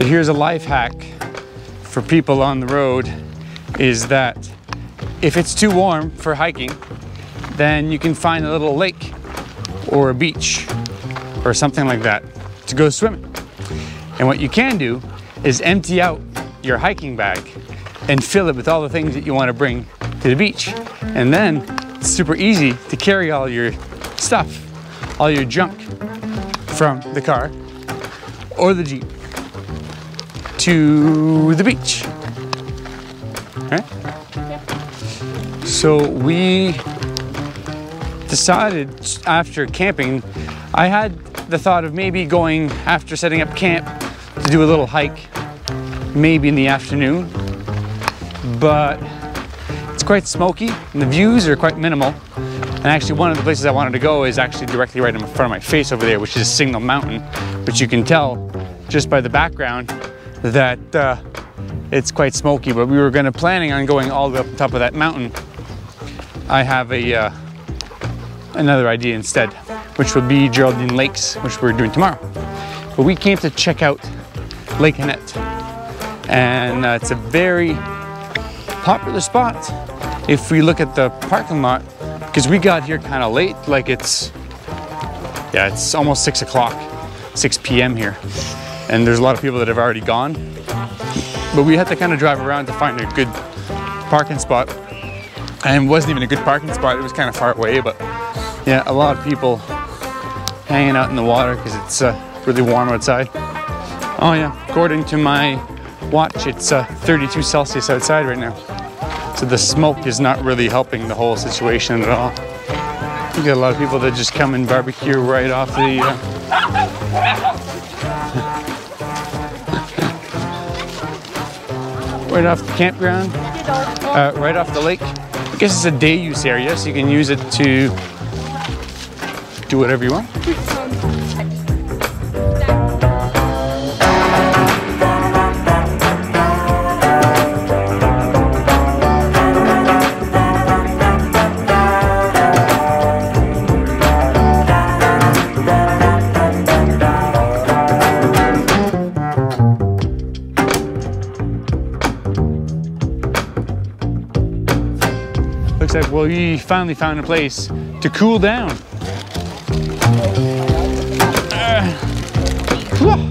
So here's a life hack for people on the road is that if it's too warm for hiking, then you can find a little lake or a beach or something like that to go swimming. And what you can do is empty out your hiking bag and fill it with all the things that you want to bring to the beach. And then it's super easy to carry all your stuff, all your junk from the car or the Jeep to the beach. Right? So we decided after camping, I had the thought of maybe going after setting up camp to do a little hike, maybe in the afternoon. But it's quite smoky and the views are quite minimal. And actually one of the places I wanted to go is actually directly right in front of my face over there, which is Signal Mountain, which you can tell just by the background that uh, it's quite smoky. But we were gonna planning on going all the way up the top of that mountain. I have a uh, another idea instead, which will be Geraldine Lakes, which we're doing tomorrow. But we came to check out Lake Annette. And uh, it's a very popular spot if we look at the parking lot, because we got here kind of late, like it's, yeah, it's almost six o'clock, 6 p.m. here. And there's a lot of people that have already gone. But we had to kind of drive around to find a good parking spot. And wasn't even a good parking spot, it was kind of far away, but yeah, a lot of people hanging out in the water because it's uh, really warm outside. Oh yeah, according to my watch, it's uh, 32 Celsius outside right now. So the smoke is not really helping the whole situation at all. You got a lot of people that just come and barbecue right off the... Uh... right off the campground, uh, right off the lake. I guess it's a day use area, so you can use it to do whatever you want. Like well, we finally found a place to cool down. Uh,